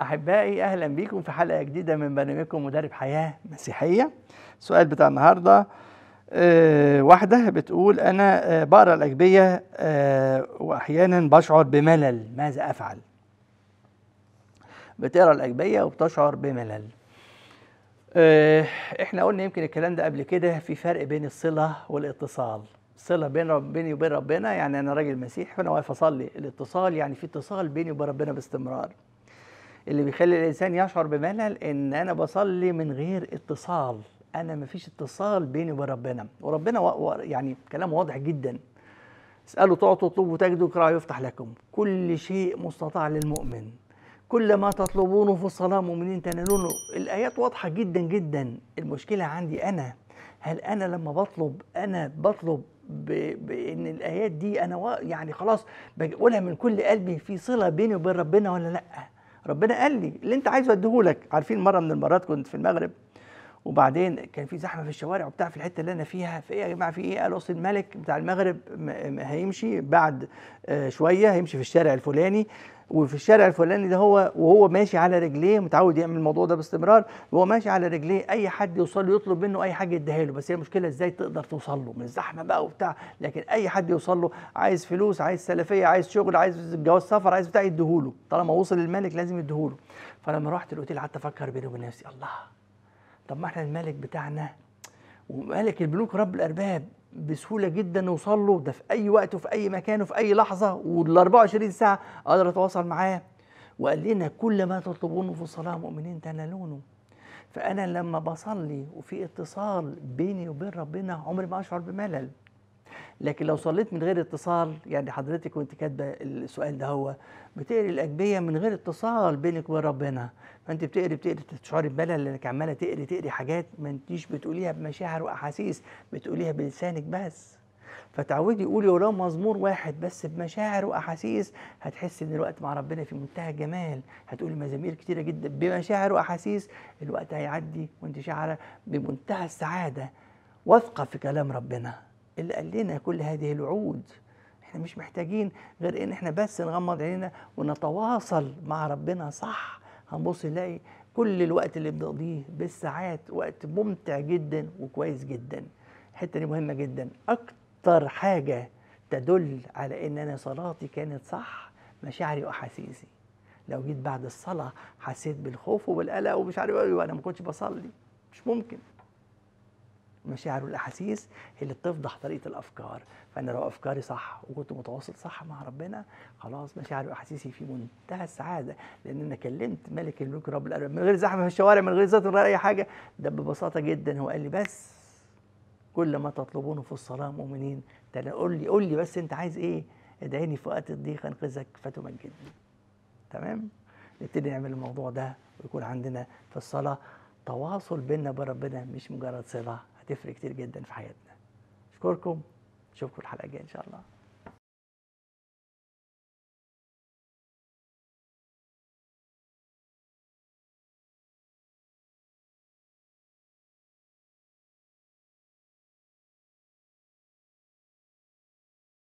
أحبائي أهلا بكم في حلقة جديدة من برنامجكم مدرب حياة مسيحية. السؤال بتاع النهاردة آه واحدة بتقول أنا آه بقرأ الأجبية آه وأحيانا بشعر بملل ماذا أفعل؟ بتقرأ الأجبية وبتشعر بملل. آه إحنا قلنا يمكن الكلام ده قبل كده في فرق بين الصلة والاتصال. الصلة بين رب بيني وبين ربنا يعني أنا راجل مسيحي فأنا واقف أصلي. الاتصال يعني في اتصال بيني وبين ربنا باستمرار. اللي بيخلي الإنسان يشعر بملل إن أنا بصلي من غير اتصال. أنا مفيش اتصال بيني وبين ربنا. وربنا و... و... يعني كلام واضح جدا. اسألوا تعطوا تطلبوا تجدوا اقرأوا يفتح لكم. كل شيء مستطاع للمؤمن. كل ما تطلبونه في الصلاة مؤمنين تنالونه. الآيات واضحة جدا جدا. المشكلة عندي أنا. هل أنا لما بطلب أنا بطلب ب... بأن الآيات دي أنا. يعني خلاص بقولها من كل قلبي في صلة بيني وبين ربنا ولا لأ؟ ربنا قال لي اللي انت عايزه اديهولك. عارفين مرة من المرات كنت في المغرب؟ وبعدين كان في زحمة في الشوارع وبتاع في الحتة اللي أنا فيها. في إيه يا جماعة في إيه؟ قالوا اصل الملك بتاع المغرب هيمشي بعد شوية هيمشي في الشارع الفلاني. وفي الشارع الفلاني ده هو وهو ماشي على رجليه متعود يعمل الموضوع ده باستمرار. وهو ماشي على رجليه أي حد يوصل له يطلب منه أي حاجة يديها له. بس هي المشكلة إزاي تقدر توصل له؟ من الزحمة بقى وبتاع. لكن أي حد يوصل له عايز فلوس عايز سلفية عايز شغل عايز جواز سفر عايز بتاع يديهوله. طالما وصل الملك لازم يديهوله. فلما رحت الاوتيل قعدت أفكر بيني وبين نفسي الله! طب ما إحنا الملك بتاعنا وملك الملوك رب الأرباب بسهولة جدا نوصل له ده في أي وقت وفي أي مكان وفي أي لحظة وال 24 ساعة أقدر أتواصل معاه. وقال لنا كل ما تطلبونه في الصلاة مؤمنين تنالونه. فأنا لما بصلي وفي اتصال بيني وبين ربنا عمري ما أشعر بملل. لكن لو صليت من غير اتصال يعني حضرتك وانت كاتبة السؤال ده هو بتقري الأجبية من غير اتصال بينك وبين ربنا. فأنت بتقري بتقري تشعري بملل لانك عمالة تقري تقري حاجات ما أنتيش بتقوليها بمشاعر وأحاسيس بتقوليها بلسانك بس. فتعودي قولي ولو مزمور واحد بس بمشاعر وأحاسيس هتحس إن الوقت مع ربنا في منتهى الجمال. هتقولي مزامير كتيرة جدا بمشاعر وأحاسيس الوقت هيعدي وأنت شاعرة بمنتهى السعادة واثقة في كلام ربنا. اللي قال لنا كل هذه الوعود إحنا مش محتاجين غير إن إحنا بس نغمض عينينا ونتواصل مع ربنا. صح هنبص نلاقي كل الوقت اللي بنقضيه بالساعات وقت ممتع جدا وكويس جدا. الحتة دي مهمة جدا. أكتر حاجة تدل على إن أنا صلاتي كانت صح مشاعري وأحاسيسي. لو جيت بعد الصلاة حسيت بالخوف وبالقلق ومش عارف إيه وأنا ما كنتش بصلي. مش ممكن. المشاعر والأحاسيس هي اللي بتفضح طريقة الأفكار. فأنا لو أفكاري صح وكنت متواصل صح مع ربنا خلاص مشاعري وأحاسيسي في منتهى السعادة. لأن أنا كلمت ملك الملوك رب الارباب من غير زحمة في الشوارع من غير زيت من غير أي حاجة. ده ببساطة جدا. هو قال لي بس كل ما تطلبونه في الصلاة مؤمنين. قول لي قول لي بس أنت عايز إيه؟ ادعيني في وقت الضيق أنقذك فتمجدني. تمام؟ نبتدي نعمل الموضوع ده ويكون عندنا في الصلاة تواصل بيننا وبين ربنا مش مجرد صلة. هتفرق كتير جدا في حياتنا. أشكركم. اشوفكم الحلقة الجاية إن شاء الله.